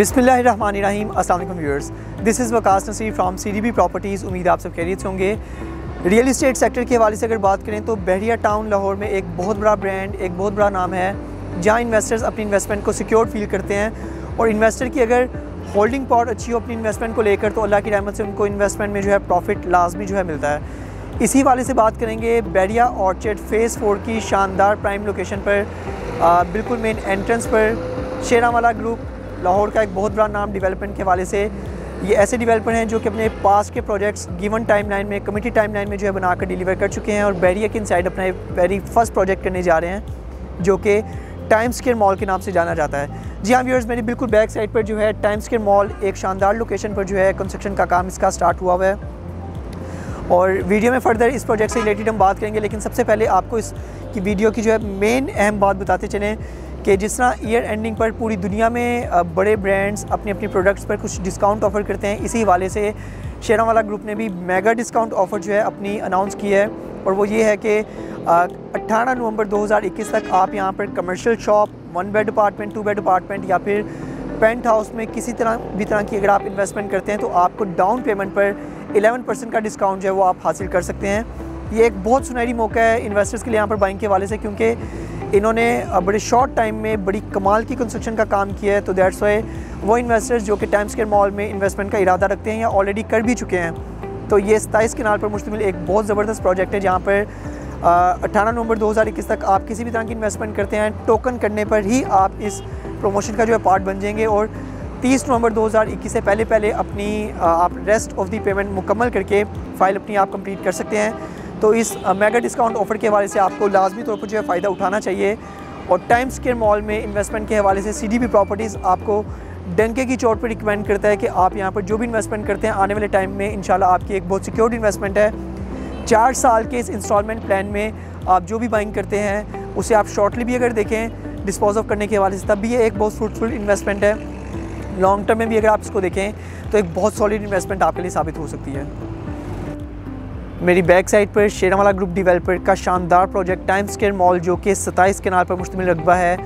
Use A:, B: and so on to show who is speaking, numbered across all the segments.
A: बिसमीम असल viewers. This is Waqas Naseer from C properties उम्मीद आप सब खैरियत होंगे। रियल इस्टेट सेक्टर के हवाले से अगर बात करें तो बहरिया टाउन लाहौर में एक बहुत बड़ा ब्रांड एक बहुत बड़ा नाम है जहाँ इन्वेस्टर्स अपनी इन्वेस्टमेंट को सिक्योर फील करते हैं। और इन्वेस्टर की अगर होल्डिंग पावर अच्छी हो अपनी इन्वेस्टमेंट को लेकर तो अल्लाह की रहमत से उनको इन्वेस्टमेंट में जो है प्रॉफिट लाजमी जो है मिलता है। इसी वाले से बात करेंगे बैरिया ऑर्चर्ड फ़ेज़ फोर की शानदार प्राइम लोकेशन पर आ, बिल्कुल मेन एंट्रेंस पर शेरावाला ग्रुप लाहौर का एक बहुत बड़ा नाम डेवलपमेंट के हवाले से ये ऐसे डेवलपर हैं जो कि अपने पास के प्रोजेक्ट्स गिवन टाइम लाइन में कमिटी टाइम लाइन में जो है बनाकर डिलीवर कर चुके हैं और बैरिया के साइड अपना वेरी फ़र्स्ट प्रोजेक्ट करने जा रहे हैं, जो कि टाइम स्केयर मॉल के नाम से जाना जाता है। जी हाँ व्यूअर्स मेरी बिल्कुल बैक साइड पर जो है टाइम स्केयर मॉल एक शानदार लोकेशन पर जो है कंस्ट्रक्शन का काम इसका स्टार्ट हुआ हुआ है। और वीडियो में फर्दर इस प्रोजेक्ट से रिलेटेड हम बात करेंगे, लेकिन सबसे पहले आपको इस की वीडियो की जो है मेन अहम बात बताते चलें। कि जिस तरह ईयर एंडिंग पर पूरी दुनिया में बड़े ब्रांड्स अपने अपने प्रोडक्ट्स पर कुछ डिस्काउंट ऑफ़र करते हैं, इसी हवाले से शेरावाला ग्रुप ने भी मेगा डिस्काउंट ऑफ़र जो है अपनी अनाउंस की है। और वो ये है कि अट्ठारह नवंबर 2021 तक आप यहाँ पर commercial shop one bed apartment two bed apartment या फिर पेंट हाउस में किसी तरह, भी तरह की अगर आप इन्वेस्टमेंट करते हैं तो आपको डाउन पेमेंट पर 11 परसेंट का डिस्काउंट जो है वो आप हासिल कर सकते हैं। ये एक बहुत सुनहरी मौका है इन्वेस्टर्स के लिए यहाँ पर बाइंग के वाले से, क्योंकि इन्होंने बड़े शॉर्ट टाइम में बड़ी कमाल की कंस्ट्रक्शन का काम किया है तो दैट्स वाई वो इन्वेस्टर्स जो कि टाइम स्केयर मॉल में इन्वेस्टमेंट का इरादा रखते हैं या ऑलरेडी कर भी चुके हैं तो ये सताईस किनार पर मुश्तमिल एक बहुत ज़बरदस्त प्रोजेक्ट है जहाँ पर अट्ठारह नवंबर 2021 तक आप किसी भी तरह की इन्वेस्टमेंट करते हैं टोकन करने पर ही आप इस प्रमोशन का जो है पार्ट बन जाएँगे और 30 नवंबर 2021 से पहले पहले अपनी आप रेस्ट ऑफ़ दी पेमेंट मुकम्मल करके फ़ाइल अपनी आप कंप्लीट कर सकते हैं। तो इस मेगा डिस्काउंट ऑफ़र के हवाले से आपको लाजमी तौर पर जो है फ़ायदा उठाना चाहिए और टाइम स्केयर मॉल में इन्वेस्टमेंट के हवाले से सी प्रॉपर्टीज़ आपको डंके की चोट पर रिकमेंड करता है कि आप यहाँ पर जो भी इन्वेस्टमेंट करते हैं, आने वाले टाइम में इंशाल्लाह आपकी एक बहुत सिक्योर्ड इन्वेस्टमेंट है। चार साल के इस इंस्टॉलमेंट प्लान में आप जो भी बाइंग करते हैं, उसे आप शॉर्टली भी अगर देखें, डिस्पोज ऑफ़ करने के हवाले से, तब भी ये एक बहुत फ्रूटफुल इन्वेस्टमेंट है। लॉन्ग टर्म में भी अगर आप इसको देखें तो एक बहुत सॉलिड इन्वेस्टमेंट आपके लिए साबित हो सकती है। मेरी बैक साइड पर शेरावाला ग्रुप डेवलपर का शानदार प्रोजेक्ट टाइम स्केयर मॉल जो कि सताईस किनार पर मुश्तमिल रकबा है,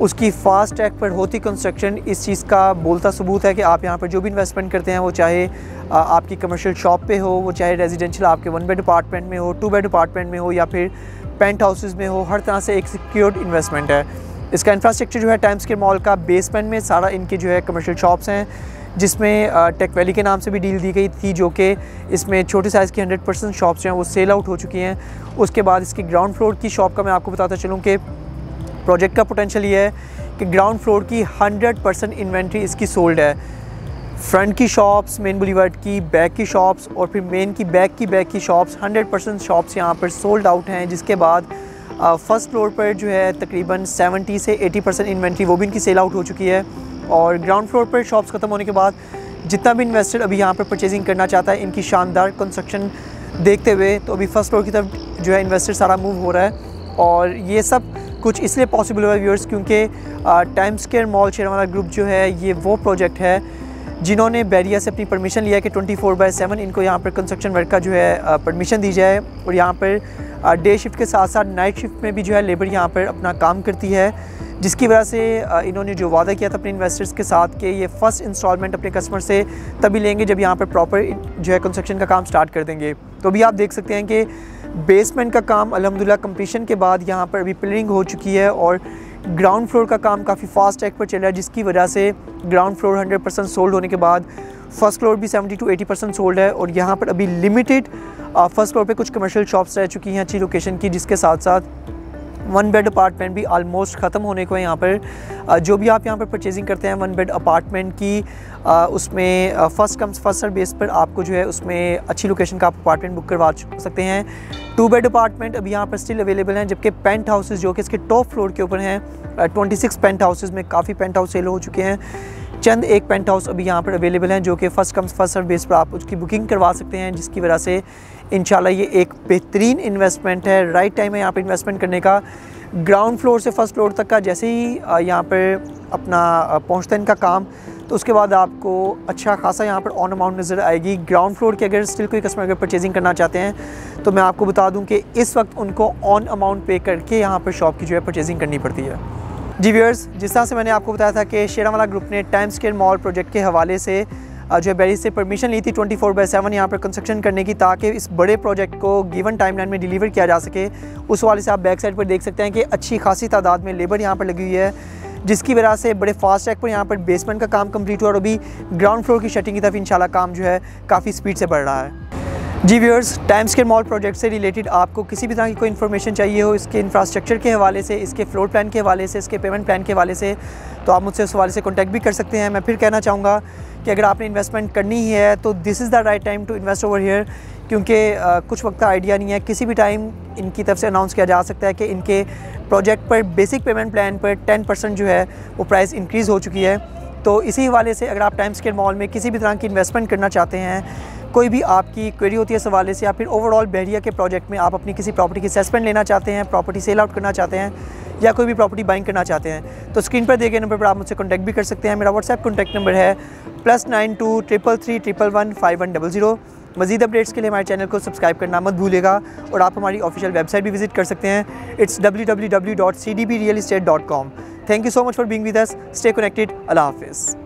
A: उसकी फास्ट ट्रैक पर होती कंस्ट्रक्शन इस चीज़ का बोलता सबूत है कि आप यहाँ पर जो भी इन्वेस्टमेंट करते हैं, वो चाहे आपकी कमर्शियल शॉप पे हो, वो चाहे रेजिडेंशियल आपके वन बेड अपार्टमेंट में हो टू बेड अपार्टमेंट में हो, या फिर पेंट हाउसेज़ में हो, हर तरह से एक सिक्योर्ड इन्वेस्टमेंट है। इसका इंफ्रास्ट्रक्चर जो है टाइम्स के मॉल का बेसमेंट में, सारा इनकी जो है कमर्शियल शॉप्स हैं। जिसमें टेक वैली के नाम से भी डील दी गई थी, जो कि इसमें छोटे साइज़ की 100 परसेंट शॉप्स जो हैं, वो सेल आउट हो चुकी हैं। उसके बाद इसकी ग्राउंड फ्लोर की शॉप का मैं आपको बताता चलूँ कि प्रोजेक्ट का पोटेंशियल ये है कि ग्राउंड फ्लोर की 100 परसेंट इन्वेंट्री इसकी सोल्ड है। फ्रंट की शॉप्स मेन बुलीवर्ड की बैक की शॉप्स और फिर मेन की बैक की बैक की शॉप्स 100 परसेंट शॉप्स यहाँ पर सोल्ड आउट हैं, जिसके बाद फ़र्स्ट फ्लोर पर जो है तकरीबन 70 से 80 परसेंट इन्वेंट्री वो भी इनकी सेल आउट हो चुकी है। और ग्राउंड फ्लोर पर शॉप्स ख़त्म होने के बाद जितना भी इन्वेस्टर अभी यहाँ पर परचेजिंग करना चाहता है, इनकी शानदार कंस्ट्रक्शन देखते हुए तो अभी फ़र्स्ट फ्लोर की तरफ़ जो है इन्वेस्टर सारा मूव हो रहा है। और ये सब कुछ इसलिए पॉसिबल हुआ व्यूअर्स क्योंकि time square mall Sherwala group जो है, ये वो प्रोजेक्ट है जिन्होंने बैरिया से अपनी परमिशन लिया कि 24 फोर बाई सेवन इनको यहाँ पर कंस्ट्रक्शन वर्क का जो है परमिशन दी जाए। और यहाँ पर डे शिफ्ट के साथ साथ नाइट शिफ्ट में भी जो है लेबर यहाँ पर अपना काम करती है। जिसकी वजह से इन्होंने जो वादा किया था अपने इन्वेस्टर्स के साथ कि ये फ़र्स्ट इंस्टॉलमेंट अपने कस्टमर से तभी लेंगे जब यहाँ पर प्रॉपर जो है कंस्ट्रक्शन का काम स्टार्ट कर देंगे। तो अभी आप देख सकते हैं कि बेसमेंट का काम अलहमदिल्ला कम्प्लीशन के बाद यहाँ पर अभी पिलरिंग हो चुकी है और ग्राउंड फ्लोर का काम काफ़ी फास्ट ट्रैक पर चल रहा है, जिसकी वजह से ग्राउंड फ्लोर 100 परसेंट सोल्ड होने के बाद फ़र्स्ट फ्लोर भी 70 टू 80 परसेंट सोल्ड है और यहाँ पर अभी लिमिटेड फ़र्स्ट फ्लोर पे कुछ कमर्शियल शॉप्स रह चुकी हैं अच्छी लोकेशन की, जिसके साथ साथ वन बेड अपार्टमेंट भी आलमोस्ट ख़त्म होने को है यहाँ पर। जो भी आप यहाँ पर परचेजिंग करते हैं वन बेड अपार्टमेंट की उसमें first comes first serve base पर आपको जो है उसमें अच्छी लोकेशन का आप अपार्टमेंट बुक करवा सकते हैं। टू बेड अपार्टमेंट अभी यहाँ पर स्टिल अवेलेबल हैं, जबकि पेंट हाउसेज जो कि इसके टॉप फ्लोर के ऊपर हैं ट्वेंटी सिक्स पेंट हाउसेज में काफ़ी पेंट हाउस सेल हो चुके हैं। चंद एक पेंट हाउस अभी यहाँ पर अवेलेबल हैं, जो कि first comes first serve base पर आप उसकी बुकिंग करवा सकते हैं, जिसकी वजह से इन ये एक बेहतरीन इन्वेस्टमेंट है। राइट टाइम है यहाँ पर इन्वेस्टमेंट करने का। ग्राउंड फ्लोर से फ़र्स्ट फ्लोर तक का जैसे ही यहाँ पर अपना पहुँचता है इनका काम तो उसके बाद आपको अच्छा खासा यहाँ पर ऑन अमाउंट नज़र आएगी। ग्राउंड फ्लोर की अगर स्टिल कोई कस्टमर अगर परचेजिंग करना चाहते हैं तो मैं आपको बता दूँ कि इस वक्त उनको ऑन अमाउंट पे करके यहाँ पर शॉप की जो है परचेजिंग करनी पड़ती है। जी व्यूअर्स जिस तरह से मैंने आपको बताया था कि शेरावाला ग्रुप ने टाइम स्केयर मॉल प्रोजेक्ट के हवाले से जो है बैरिज से परमिशन ली थी 24 फोर बाई सेवन यहाँ पर कंस्ट्रक्शन करने की ताकि इस बड़े प्रोजेक्ट को गिवन टाइमलाइन में डिलीवर किया जा सके। उस वाले से आप बैक साइड पर देख सकते हैं कि अच्छी खासी तादाद में लेबर यहाँ पर लगी हुई है, जिसकी वजह से बड़े फास्ट ट्रैक पर यहाँ पर बेसमेंट का काम कंप्लीट हुआ और अभी ग्राउंड फ्लोर की शटिंग की तरफ़ इंशाल्लाह काम जो है काफ़ी स्पीड से बढ़ रहा है। जी viewers time square mall project से रिलेटेड आपको किसी भी तरह की कोई इन्फॉर्मेशन चाहिए हो, इसके इंफ्रास्ट्रक्चर के हवाले से, इसके फ्लोर प्लान के हवाले से, इसके पेमेंट प्लान के हवाले से तो आप मुझसे उस हवाले से कॉन्टैक्ट भी कर सकते हैं। मैं फिर कहना चाहूँगा कि अगर आपने इन्वेस्टमेंट करनी ही है तो this is the right time to invest over here क्योंकि कुछ वक्त का आइडिया नहीं है। किसी भी टाइम इनकी तरफ़ से अनाउंस किया जा सकता है कि इनके प्रोजेक्ट पर बेसिक पेमेंट प्लान पर टेन परसेंट जो है, वो प्राइस इंक्रीज़ हो चुकी है। तो इसी हवाले से अगर आप टाइम स्केयर मॉल में किसी भी तरह की इन्वेस्टमेंट करना चाहते हैं कोई भी आपकी क्वेरी होती है इस हवाले से या फिर ओवरऑल बहरिया के प्रोजेक्ट में आप अपनी किसी प्रॉपर्टी की असेसमेंट लेना चाहते हैं प्रॉपर्टी सेल आउट करना चाहते हैं या कोई भी प्रॉपर्टी बाइंग करना चाहते हैं तो स्क्रीन पर दिए गए नंबर पर आप मुझसे कॉन्टैक्ट भी कर सकते हैं। मेरा व्हाट्सएप कॉन्टैक्ट नंबर है plus nine two triple three triple one five one double zero मजीद अपडेट्स के लिए हमारे चैनल को सब्सक्राइब करना मत भूलेगा और आप हमारी ऑफिशियल वेबसाइट भी विज़िट कर सकते हैं। It's W W W dot C D B real estate dot com thank you so much for being with us stay connected अल्लाह हाफिज़।